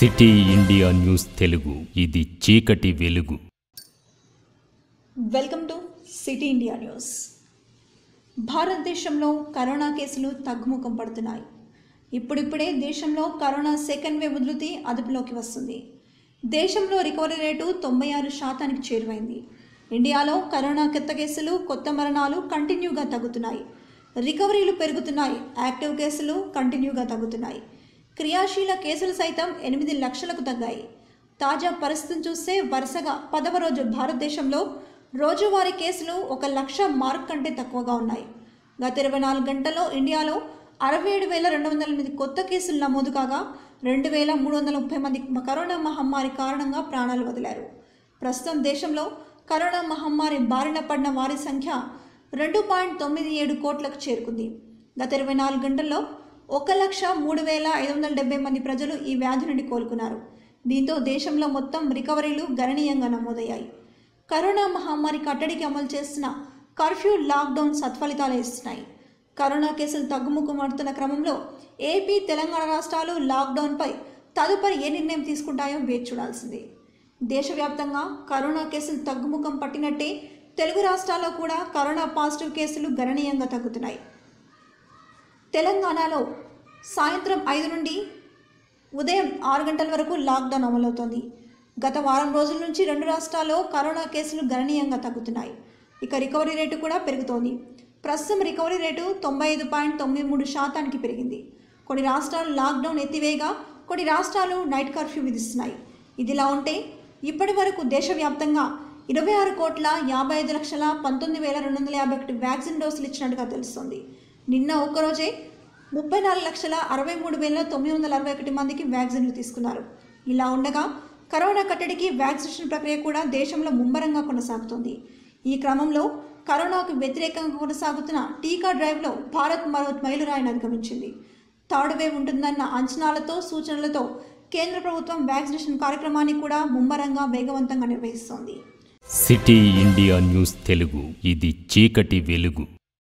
City India news Telugu. ఇది చీకటి వెలుగు. Welcome to city India news. భారతదేశంలో కరోనా కేసులు తగ్గుముఖం పడుతున్నాయి. ఇప్పుడిప్పుడే దేశంలో కరోనా సెకండ్ వేవ్ ఉధృతి అదుపులోకి వస్తుంది. దేశంలో రికవరీ రేటు తొంభై ఆరు శాతానికి చేరువైంది. ఇండియాలో కరోనా కొత్త కేసులు కొత్త మరణాలు కంటిన్యూగా తగ్గుతున్నాయి. రికవరీలు పెరుగుతున్నాయి. యాక్టివ్ కేసులు కంటిన్యూగా తగ్గుతున్నాయి. క్రియాశీల కేసులు సైతం ఎనిమిది లక్షలకు తగ్గాయి. తాజా పరిస్థితిని చూస్తే వరుసగా పదవ రోజు భారతదేశంలో రోజువారీ కేసులు ఒక లక్ష మార్క్ కంటే తక్కువగా ఉన్నాయి. గత ఇరవై నాలుగు గంటల్లో ఇండియాలో అరవై ఏడు వేల రెండు వందల ఎనిమిది కొత్త కేసులు నమోదు కాగా రెండు వేల మూడు వందల ముప్పై మంది కరోనా మహమ్మారి కారణంగా ప్రాణాలు వదిలారు. ప్రస్తుతం దేశంలో కరోనా మహమ్మారి బారిన పడిన వారి సంఖ్య రెండు పాయింట్ తొమ్మిది ఏడు కోట్లకు చేరుకుంది. గత ఇరవై నాలుగు గంటల్లో ఒక లక్ష మూడు వేల ఐదు వందల డెబ్బై మంది ప్రజలు ఈ వ్యాధి నుండి కోలుకున్నారు. దీంతో దేశంలో మొత్తం రికవరీలు గణనీయంగా నమోదయ్యాయి. కరోనా మహమ్మారి కట్టడికి అమలు చేస్తున్న కర్ఫ్యూ లాక్డౌన్ సత్ఫలితాలు ఇస్తున్నాయి. కరోనా కేసులు తగ్గుముఖమడుతున్న క్రమంలో ఏపీ తెలంగాణ రాష్ట్రాలు లాక్డౌన్పై తదుపరి ఏ నిర్ణయం తీసుకుంటాయో వేచి చూడాల్సిందే. దేశవ్యాప్తంగా కరోనా కేసులు తగ్గుముఖం పట్టినట్టే తెలుగు రాష్ట్రాల్లో కూడా కరోనా పాజిటివ్ కేసులు గణనీయంగా తగ్గుతున్నాయి. తెలంగాణలో సాయంత్రం ఐదు నుండి ఉదయం ఆరు గంటల వరకు లాక్డౌన్ అమలవుతోంది. గత వారం రోజుల నుంచి రెండు రాష్ట్రాల్లో కరోనా కేసులు గణనీయంగా తగ్గుతున్నాయి. ఇక రికవరీ రేటు కూడా పెరుగుతోంది. ప్రస్తుతం రికవరీ రేటు తొంభై ఐదు పాయింట్ తొమ్మిది మూడు శాతానికి పెరిగింది. కొన్ని రాష్ట్రాలు లాక్డౌన్ ఎత్తివేయగా కొన్ని రాష్ట్రాలు నైట్ కర్ఫ్యూ విధిస్తున్నాయి. ఇదిలా ఉంటే ఇప్పటి వరకు దేశవ్యాప్తంగా ఇరవై ఆరు కోట్ల యాభై ఐదు లక్షల పంతొమ్మిది వేల రెండు వందల యాభై ఒకటి వ్యాక్సిన్ డోసులు ఇచ్చినట్టుగా తెలుస్తుంది. నిన్న ఒక్కరోజే ముప్పై నాలుగు లక్షల అరవై మూడు వేల తొమ్మిది వందల అరవై ఒకటి మందికి వ్యాక్సిన్లు తీసుకున్నారు. ఇలా ఉండగా కరోనా కట్టడికి వ్యాక్సినేషన్ ప్రక్రియ కూడా దేశంలో ముమ్మరంగా కొనసాగుతోంది. ఈ క్రమంలో కరోనాకు వ్యతిరేకంగా కొనసాగుతున్న టీకా డ్రైవ్లో భారత్ మరో మైలురాయిని అధిగమించింది. థర్డ్ వేవ్ ఉంటుందన్న అంచనాలతో సూచనలతో కేంద్ర ప్రభుత్వం వ్యాక్సినేషన్ కార్యక్రమాన్ని కూడా ముమ్మరంగా వేగవంతంగా నిర్వహిస్తోంది. City India news Telugu. ఇది చీకటి వెలుగు.